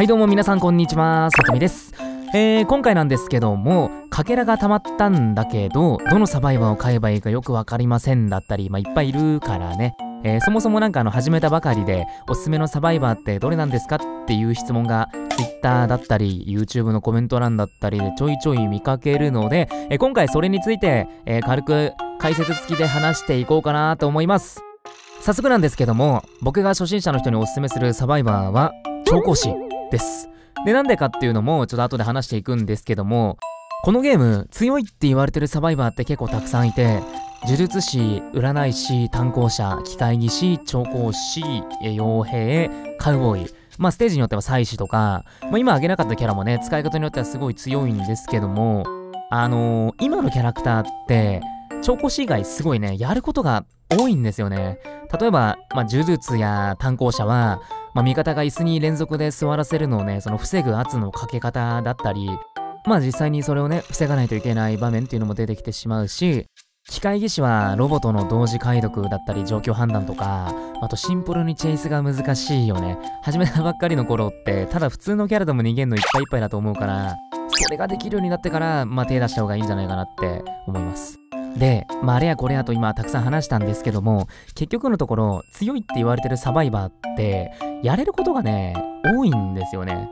はいどうも皆さんこんにちは、さとみです。えー、今回なんですけども、かけらが溜まったんだけど、どのサバイバーを買えばいいかよくわかりませんだったり、まあ、いっぱいいるからね。えーそもそもなんかあの始めたばかりで、おすすめのサバイバーってどれなんですかっていう質問が Twitter だったり、YouTube のコメント欄だったりでちょいちょい見かけるので、えー今回それについて、えー軽く解説付きで話していこうかなと思います。早速なんですけども、僕が初心者の人におすすめするサバイバーは、調香師です。で、なんでかっていうのも、ちょっと後で話していくんですけども、このゲーム、強いって言われてるサバイバーって結構たくさんいて、呪術師、占い師、炭鉱者、機械技師、調香師、傭兵、カウボーイ。まあ、ステージによっては祭司とか、まあ、今挙げなかったキャラもね、使い方によってはすごい強いんですけども、あのー今のキャラクターって、調香師以外すごいね、やることが多いんですよね。例えば、まあ、呪術や炭鉱者は、まあ、味方が椅子に連続で座らせるのをね、その防ぐ圧のかけ方だったり、まあ実際にそれをね、防がないといけない場面っていうのも出てきてしまうし、機械技師はロボットの同時解読だったり状況判断とか、あとシンプルにチェイスが難しいよね。始めたばっかりの頃って、ただ普通のキャラでも逃げんのいっぱいいっぱいだと思うから、それができるようになってから、まあ手出した方がいいんじゃないかなって思います。で、まあ、あれやこれやと今たくさん話したんですけども、結局のところ、強いって言われてるサバイバーって、やれることがね、多いんですよね。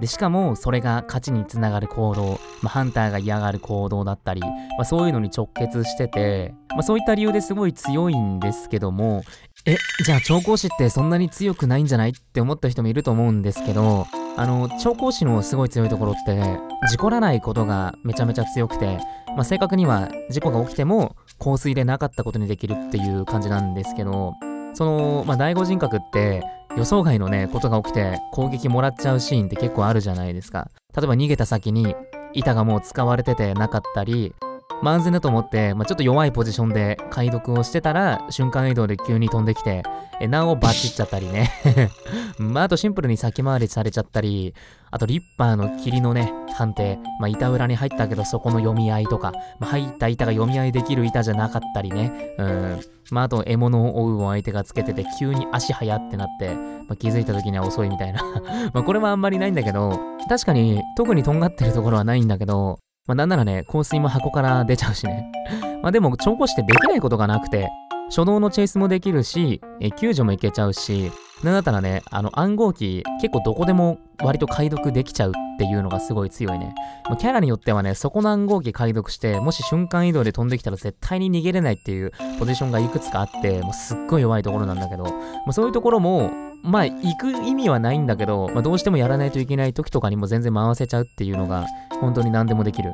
で、しかも、それが勝ちにつながる行動、まあ、ハンターが嫌がる行動だったり、まあ、そういうのに直結してて、まあ、そういった理由ですごい強いんですけども、え、じゃあ調香師ってそんなに強くないんじゃないって思った人もいると思うんですけど、あの、調香師のすごい強いところって、事故らないことがめちゃめちゃ強くて、まあ、正確には事故が起きても香水でなかったことにできるっていう感じなんですけど、その、まあ、第五人格って予想外のね、ことが起きて攻撃もらっちゃうシーンって結構あるじゃないですか。例えば逃げた先に板がもう使われててなかったり、まあ、安全だと思って、まあ、ちょっと弱いポジションで解読をしてたら瞬間移動で急に飛んできて、え、なおバチっちゃったりね。まあ、あとシンプルに先回りされちゃったり、あとリッパーの霧のね、判定、まあ、板裏に入ったけどそこの読み合いとか、まあ、入った板が読み合いできる板じゃなかったりね、うん。まあ、あと獲物を追うを相手がつけてて急に足速ってなって、まあ、気づいた時には遅いみたいな。まあ、これはあんまりないんだけど、確かに特にとんがってるところはないんだけど、まあ、なんならね、香水も箱から出ちゃうしね。まあ、でも、調香師ってできないことがなくて、初動のチェイスもできるし、え救助もいけちゃうし、なんだったらね、あの暗号機結構どこでも割と解読できちゃうっていうのがすごい強いね。もうキャラによってはね、そこの暗号機解読して、もし瞬間移動で飛んできたら絶対に逃げれないっていうポジションがいくつかあって、もうすっごい弱いところなんだけど、もうそういうところも、まあ行く意味はないんだけど、まあ、どうしてもやらないといけない時とかにも全然回せちゃうっていうのが、本当に何でもできる。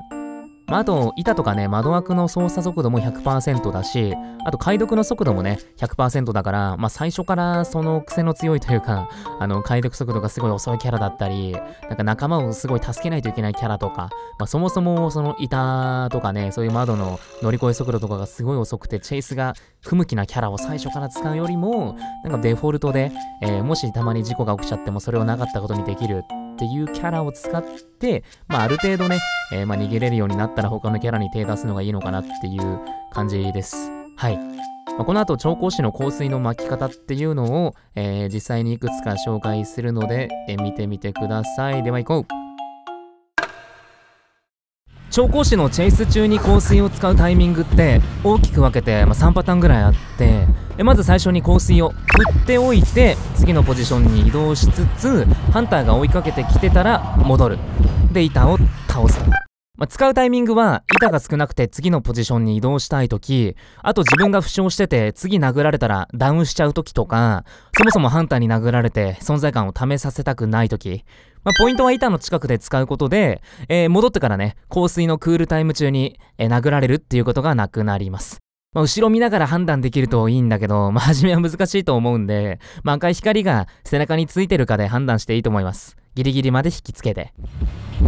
まあ、と、板とかね、窓枠の操作速度も100%だし、あと、解読の速度もね、100%だから、まあ、最初からその癖の強いというか、あの、解読速度がすごい遅いキャラだったり、なんか仲間をすごい助けないといけないキャラとか、まあ、そもそもその板とかね、そういう窓の乗り越え速度とかがすごい遅くて、チェイスが不向きなキャラを最初から使うよりも、なんかデフォルトで、えーもしたまに事故が起きちゃってもそれをなかったことにできるっていうキャラを使って、まあ、ある程度ね、えーまあ、逃げれるようになったら他のキャラに手出すのがいいのかなっていう感じです。はい。まあ、この後、調香師の香水の巻き方っていうのを、えー実際にいくつか紹介するので、えー見てみてください。では行こう。調香師のチェイス中に香水を使うタイミングって大きく分けて、まあ、3パターンぐらいあってえまず最初に香水を振っておいて次のポジションに移動しつつハンターが追いかけてきてたら戻る。で板を倒す。と、まあ、使うタイミングは板が少なくて次のポジションに移動したい時あと自分が負傷してて次殴られたらダウンしちゃう時とかそもそもハンターに殴られて存在感を試させたくない時まあ、ポイントは板の近くで使うことで、えー戻ってからね、香水のクールタイム中に、えー殴られるっていうことがなくなります。まあ、後ろ見ながら判断できるといいんだけど、まあ、初めは難しいと思うんで、まあ、赤い光が背中についてるかで判断していいと思います。ギリギリまで引きつけて。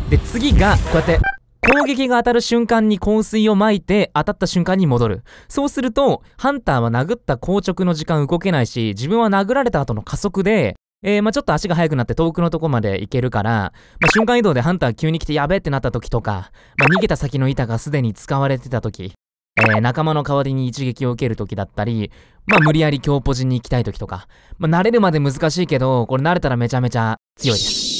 で、次が、こうやって、攻撃が当たる瞬間に香水を撒いて当たった瞬間に戻る。そうすると、ハンターは殴った硬直の時間動けないし、自分は殴られた後の加速で、えー、まあちょっと足が速くなって遠くのとこまで行けるから、まあ瞬間移動でハンター急に来てやべえってなった時とか、まあ逃げた先の板がすでに使われてた時、えー仲間の代わりに一撃を受ける時だったり、まあ無理やり強ポジに行きたい時とか、まあ慣れるまで難しいけど、これ慣れたらめちゃめちゃ強いです。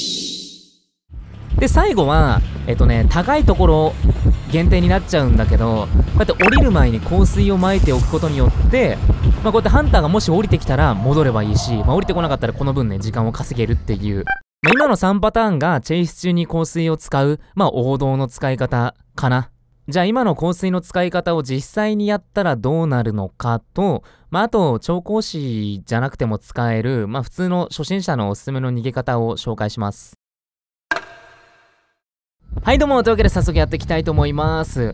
で最後はえっとね高いところ限定になっちゃうんだけどこうやって降りる前に香水を撒いておくことによって、まあ、こうやってハンターがもし降りてきたら戻ればいいし、まあ、降りてこなかったらこの分ね時間を稼げるっていう、まあ、今の3パターンがチェイス中に香水を使うまあ王道の使い方かな。じゃあ今の香水の使い方を実際にやったらどうなるのかと、まあ、あと調香師じゃなくても使える、まあ、普通の初心者のおすすめの逃げ方を紹介します。はいどうもというわけで早速やっていきたいと思います。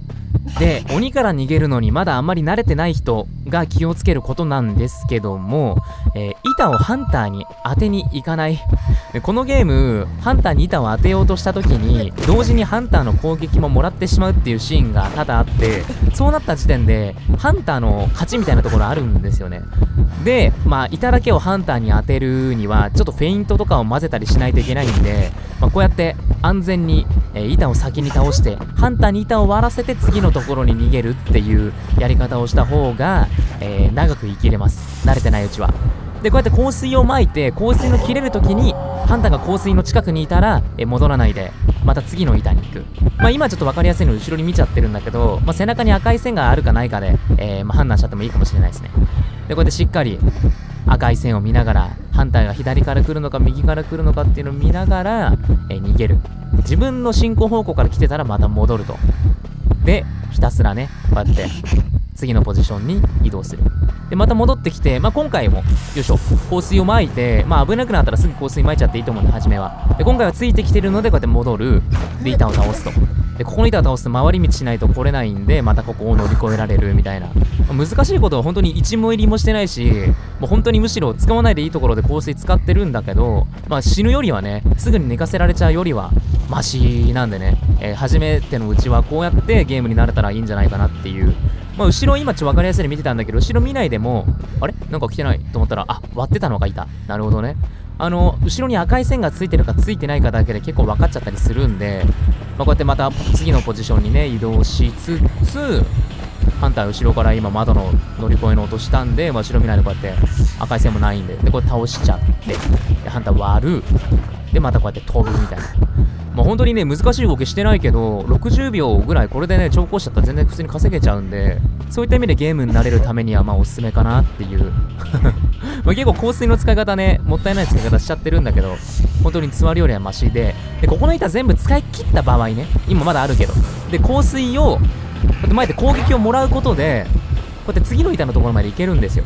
で鬼から逃げるのにまだあんまり慣れてない人が気をつけることなんですけども、えー板をハンターに当てに行かない。このゲームハンターに板を当てようとした時に同時にハンターの攻撃ももらってしまうっていうシーンが多々あってそうなった時点でハンターの勝ちみたいなところあるんですよね。でまあ板だけをハンターに当てるにはちょっとフェイントとかを混ぜたりしないといけないんで、まあ、こうやって安全に、え板を先に倒してハンターに板を割らせて次のところに逃げるっていうやり方をした方が、えー長く生きれます。慣れてないうちは。でこうやって香水を撒いて香水の切れる時にハンターが香水の近くにいたら、え戻らないでまた次の板に行く。まあ今ちょっと分かりやすいの後ろに見ちゃってるんだけど、まあ、背中に赤い線があるかないかで、えーま判断しちゃってもいいかもしれないですね。でこうやってしっかり赤い線を見ながら反対が左から来るのか右から来るのかっていうのを見ながら、え逃げる。自分の進行方向から来てたらまた戻ると。でひたすらねこうやって次のポジションに移動する。でまた戻ってきて、まあ、今回もよいしょ香水を撒いて、まあ、危なくなったらすぐ香水撒いちゃっていいと思うんで初めは。で今回はついてきてるのでこうやって戻る。で板を倒すと。でここの板を倒すと回り道しないと来れないんでまたここを乗り越えられるみたいな、難しいことは本当に一文入りもしてないしもう本当にむしろ使わないでいいところで香水使ってるんだけど、まあ、死ぬよりはねすぐに寝かせられちゃうよりはマシなんでね、えー初めてのうちはこうやってゲームに慣れたらいいんじゃないかなっていうまあ、後ろ今ちょっと分かりやすいように見てたんだけど後ろ見ないでもあれ？なんか来てないと思ったらあ割ってたのがいた。なるほどね。あの後ろに赤い線がついてるかついてないかだけで結構分かっちゃったりするんで、まあ、こうやってまた次のポジションにね移動しつつハンター後ろから今窓の乗り越えの音したんで、ま、後ろ見ないでこうやって赤い線もないんででこれ倒しちゃってでハンター割る。でまたこうやって飛ぶみたいな。まあ、本当にね難しい動きしてないけど60秒ぐらいこれでね調校しちゃったら全然普通に稼げちゃうんでそういった意味でゲームになれるためにはまあおすすめかなっていう。まあ結構香水の使い方ねもったいない使い方しちゃってるんだけど本当に座るよりはマシで。でここの板全部使い切った場合ね今まだあるけど。で香水をこうやって前で攻撃をもらうことでこうやって次の板のところまで行けるんですよ。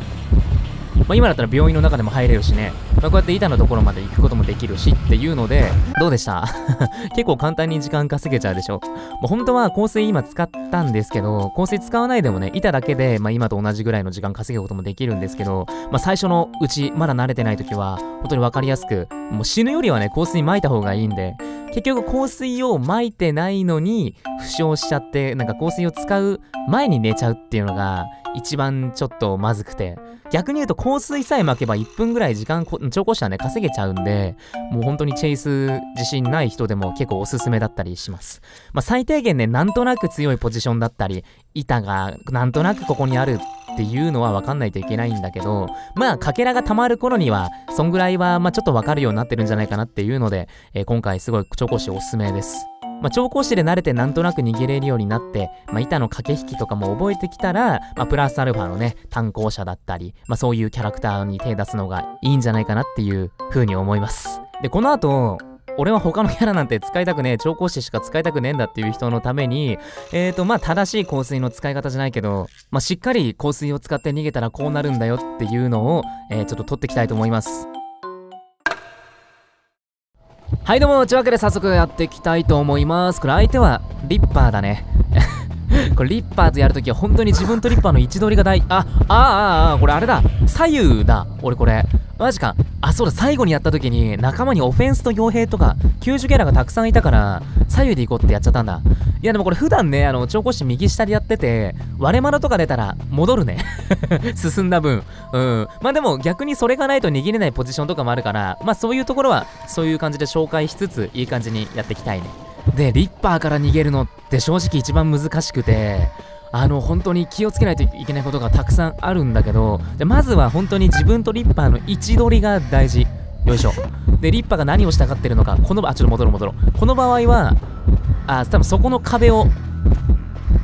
まあ、今だったら病院の中でも入れるしね、まあ、こうやって板のところまで行くこともできるしっていうので、どうでした？結構簡単に時間稼げちゃうでしょ？もう本当は香水今使ったんですけど、香水使わないでもね、板だけで、まあ、今と同じぐらいの時間稼ぐこともできるんですけど、まあ、最初のうち、まだ慣れてない時は、本当にわかりやすく、もう死ぬよりはね、香水撒いた方がいいんで、結局香水を撒いてないのに負傷しちゃってなんか香水を使う前に寝ちゃうっていうのが一番ちょっとまずくて。逆に言うと香水さえ撒けば1分ぐらい時間こ調香師はね稼げちゃうんでもう本当にチェイス自信ない人でも結構おすすめだったりします。まあ最低限ねなんとなく強いポジションだったり板がなんとなくここにあるっていうのは分かんないといけないんだけどまあかけらが溜まる頃にはそんぐらいはまあちょっと分かるようになってるんじゃないかなっていうので、えー今回すごい調香師おすすめです。まあ、調香師で慣れてなんとなく逃げれるようになって、まあ、板の駆け引きとかも覚えてきたら、まあ、プラスアルファのね、炭鉱者だったり、まあ、そういうキャラクターに手出すのがいいんじゃないかなっていう風に思います。で、この後、俺は他のキャラなんて使いたくねえ、調香師しか使いたくねえんだっていう人のために、えーと、まあ、正しい香水の使い方じゃないけど、まあ、しっかり香水を使って逃げたらこうなるんだよっていうのを、えーちょっと取っていきたいと思います。はいどうも、というわけで早速やっていきたいと思います。これ相手はリッパーだね。これリッパーとやるときは本当に自分とリッパーの位置取りが大、あ、ああ、ああ、これあれだ。左右だ。俺これ。マジか。あ、そうだ、最後にやったときに仲間にオフェンスと傭兵とか、救助キャラがたくさんいたから、左右で行こうってやっちゃったんだ。いやでもこれ普段ね、あの、調香師右下でやってて、割れ窓とか出たら戻るね。進んだ分。うん。まあでも逆にそれがないと逃げれないポジションとかもあるから、まあそういうところはそういう感じで紹介しつつ、いい感じにやっていきたいね。で、リッパーから逃げるのって正直一番難しくて、あの、本当に気をつけないといけないことがたくさんあるんだけど、でまずは本当に自分とリッパーの位置取りが大事。よいしょでリッパーが何をしたがってるのかこの場あちょっと戻ろう戻ろうこの場合はあ多分そこの壁を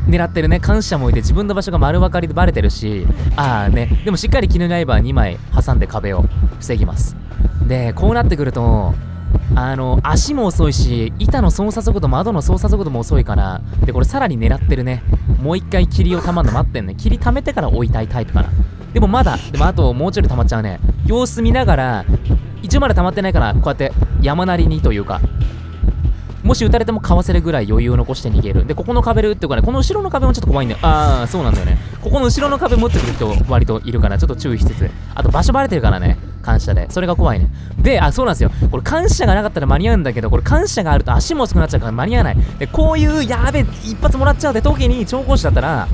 狙ってるね。感謝もいて自分の場所が丸分かりでバレてるしああね。でもしっかり絹刃2枚挟んで壁を防ぎます。でこうなってくるとあの足も遅いし板の操作速度窓の操作速度も遅いからでこれさらに狙ってるね。もう一回霧をたまんの待ってんね。霧溜めてから置いたいタイプかな。でもまだでもあともうちょい溜まっちゃうね。様子見ながら一応まだ溜まってないからこうやって山なりにというかもし撃たれてもかわせるぐらい余裕を残して逃げる。で、ここの壁で撃っておかね、この後ろの壁もちょっと怖いんだよ。あー、そうなんだよね。ここの後ろの壁持ってくる人割といるから、ちょっと注意しつつ。あと場所バレてるからね。感謝で。それが怖いね。で、あ、そうなんですよ。これ感謝がなかったら間に合うんだけど、これ感謝があると足も遅くなっちゃうから間に合わない。で、こういうやべ、一発もらっちゃうって時に調校士だったら、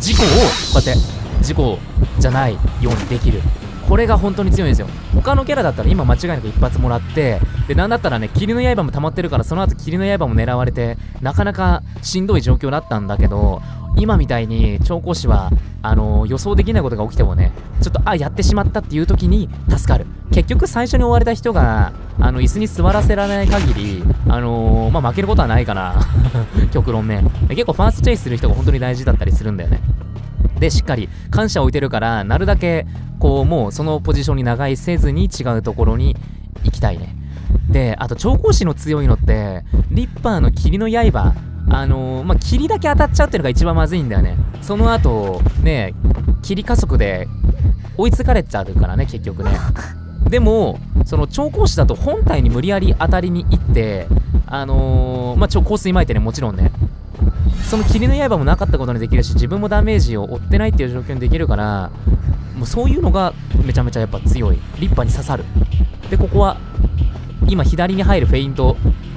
事故をこうやって、事故じゃないようにできる。これが本当に強いんですよ。他のキャラだったら今間違いなく一発もらってでなんだったらね霧の刃も溜まってるからその後霧の刃も狙われてなかなかしんどい状況だったんだけど今みたいに調校士はあのー、予想できないことが起きてもねちょっとあやってしまったっていう時に助かる。結局最初に追われた人があの椅子に座らせられない限りあのー、まあ、負けることはないかな。極論ね。結構ファーストチェイスする人が本当に大事だったりするんだよね。でしっかり感謝を置いてるからなるだけこうもうそのポジションに長居せずに違うところに行きたいね。であと調光師の強いのってリッパーの霧の刃。あのー、まあ、霧だけ当たっちゃうっていうのが一番まずいんだよね。その後ね霧加速で追いつかれちゃうからね結局ね。でもその調光師だと本体に無理やり当たりに行ってあのー、まあ、香水撒いてねもちろんね。その霧の刃もなかったことにできるし自分もダメージを負ってないっていう状況にできるからもうそういうのがめちゃめちゃやっぱ強い。立派に刺さる。でここは今左に入るフェイント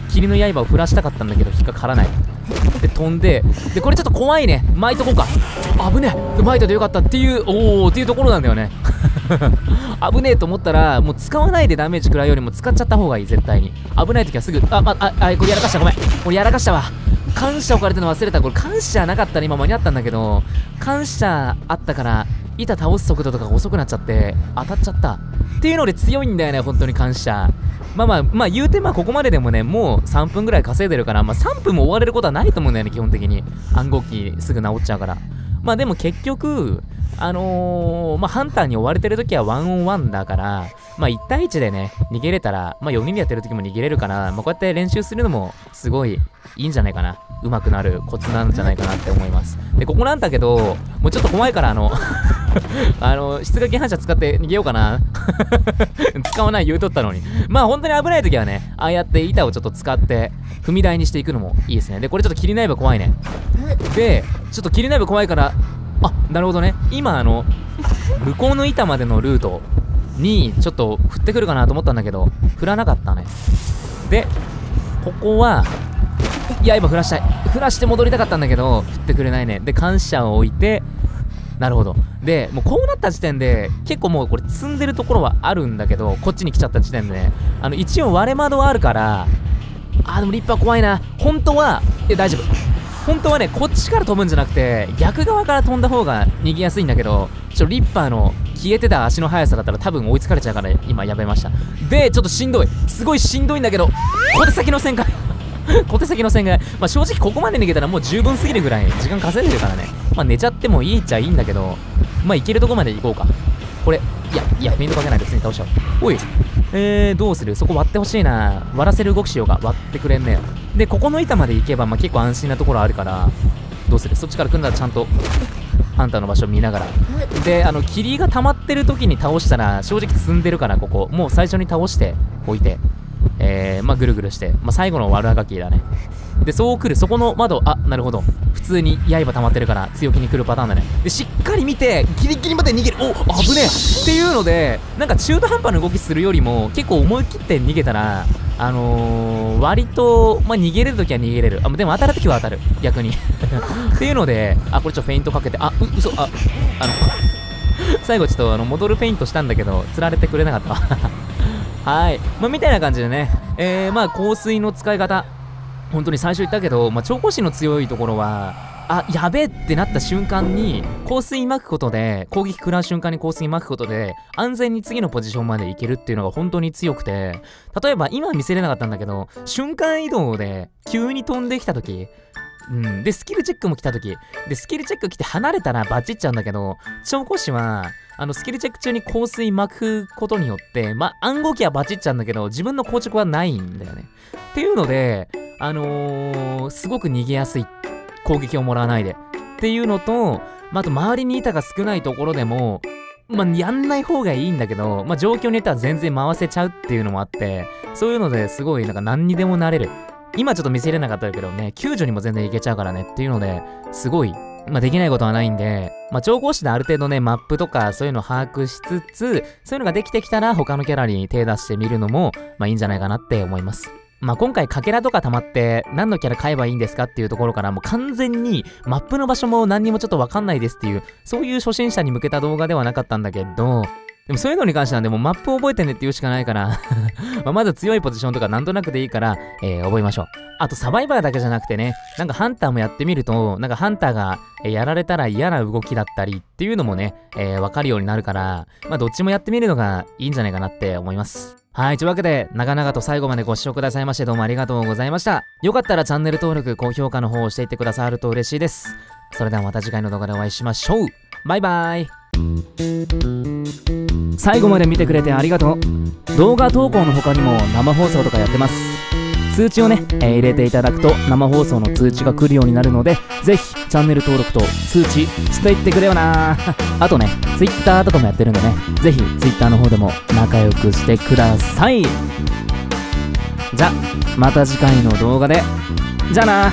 霧の刃を振らしたかったんだけど引っかからない。で飛んででこれちょっと怖いね。巻いとこうか。危ねえ。巻いたでよかったっていうおおっていうところなんだよね。危ねえと思ったらもう使わないでダメージ食らうよりも使っちゃった方がいい絶対に。危ない時はすぐあまああこれやらかした。ごめん。これやらかしたわ。感謝置かれてるの忘れた。これ感謝なかったら今間に合ったんだけど感謝あったから板倒す速度とかが遅くなっちゃって当たっちゃった。っていうので強いんだよね本当に感謝。まあまあまあ言うてまあここまででもねもう3分ぐらい稼いでるからまあ3分も終われることはないと思うんだよね基本的に。暗号機すぐ治っちゃうから。まあでも結局あのー、まあ、ハンターに追われてる時はワンオンワンだから、まあ、1対1でね、逃げれたら、まあ、4人でやってる時も逃げれるから、まあ、こうやって練習するのも、すごいいいんじゃないかな。上手くなるコツなんじゃないかなって思います。で、ここなんだけど、もうちょっと怖いから、あの あの、出撃反射使って逃げようかな。使わない言うとったのに。まあ、本当に危ない時はね、ああやって板をちょっと使って、踏み台にしていくのもいいですね。で、これちょっと切りないば怖いね。で、ちょっと切りないば怖いから、あなるほどね。今あの向こうの板までのルートにちょっと振ってくるかなと思ったんだけど振らなかったね。でここはいや今振らしたい。振らして戻りたかったんだけど振ってくれないね。で感謝を置いてなるほど。でもうこうなった時点で結構もうこれ積んでるところはあるんだけどこっちに来ちゃった時点でねあの一応割れ窓はあるからあーでも立派怖いな。本当はえ大丈夫。本当はねこっちから飛ぶんじゃなくて逆側から飛んだ方が逃げやすいんだけどちょリッパーの消えてた足の速さだったら多分追いつかれちゃうから今やめました。でちょっとしんどい。すごいしんどいんだけど小手先の旋回。小手先の旋回。まあ正直ここまで逃げたらもう十分すぎるぐらい時間稼いでるからね。まあ寝ちゃってもいいっちゃいいんだけどまあ行けるとこまで行こうか。これいやいやフェイントかけないで普通に倒しちゃおう。おいえー、どうする？そこ割ってほしいな。割らせる動きしようか。割ってくれんねよでここの板まで行けば、まあ、結構安心なところあるからどうする？そっちから来るならちゃんとハンターの場所見ながら。であの霧が溜まってる時に倒したら正直積んでるからここ。もう最初に倒しておいて。えー、まあぐるぐるして、まあ、最後の悪あがきだね。でそう来る。そこの窓あなるほど。普通に刃溜まってるから強気に来るパターンだね。でしっかり見てギリギリまで逃げる。お危ねえ。っていうのでなんか中途半端な動きするよりも結構思い切って逃げたらあのー、割と、まあ、逃げれるときは逃げれる。あ、でも当たるときは当たる。逆に っていうので、あ、これちょっとフェイントかけて、あ、う、嘘、あ、あの 最後ちょっとあの戻るフェイントしたんだけど、釣られてくれなかった はい。まあ、みたいな感じでね、えー、まあ、香水の使い方、本当に最初言ったけど、まあ、調香師の強いところは、あやべえってなった瞬間に香水巻くことで攻撃食らう瞬間に香水巻くことで安全に次のポジションまで行けるっていうのが本当に強くて例えば今見せれなかったんだけど瞬間移動で急に飛んできた時うん。で、スキルチェックも来た時。で、スキルチェック来て離れたらバチっちゃうんだけど、超古紙は、あの、スキルチェック中に香水巻くことによって、ま暗号機はバチっちゃうんだけど、自分の硬直はないんだよね。っていうので、あのー、すごく逃げやすい。攻撃をもらわないで。っていうのと、まあ、あと周りに板が少ないところでも、まあ、やんない方がいいんだけど、まあ、状況によっては全然回せちゃうっていうのもあって、そういうのですごいなんか何にでもなれる。今ちょっと見せれなかったけどね、救助にも全然いけちゃうからねっていうので、すごい、まあ、できないことはないんで、まあ、調校士である程度ね、マップとかそういうのを把握しつつ、そういうのができてきたら他のキャラに手出してみるのも、まあいいんじゃないかなって思います。まあ、今回かけらとか溜まって何のキャラ買えばいいんですかっていうところからもう完全にマップの場所も何にもちょっとわかんないですっていうそういう初心者に向けた動画ではなかったんだけどでもそういうのに関してはでもマップ覚えてねって言うしかないから ままず強いポジションとかなんとなくでいいから、えー、覚えましょう。あとサバイバーだけじゃなくてね、なんかハンターもやってみると、なんかハンターが、やられたら嫌な動きだったりっていうのもね、えー、わかるようになるから、まあどっちもやってみるのがいいんじゃないかなって思います。はい。というわけで、長々と最後までご視聴くださいましてどうもありがとうございました。よかったらチャンネル登録、高評価の方をしていってくださると嬉しいです。それではまた次回の動画でお会いしましょう。バイバイ。最後まで見てくれてありがとう。動画投稿の他にも生放送とかやってます。通知をね、えー、入れていただくと生放送の通知が来るようになるので、ぜひチャンネル登録と通知していってくれよな あとね、Twitter とかもやってるんでね、ぜひ Twitter の方でも仲良くしてください。じゃ、また次回の動画で。じゃあな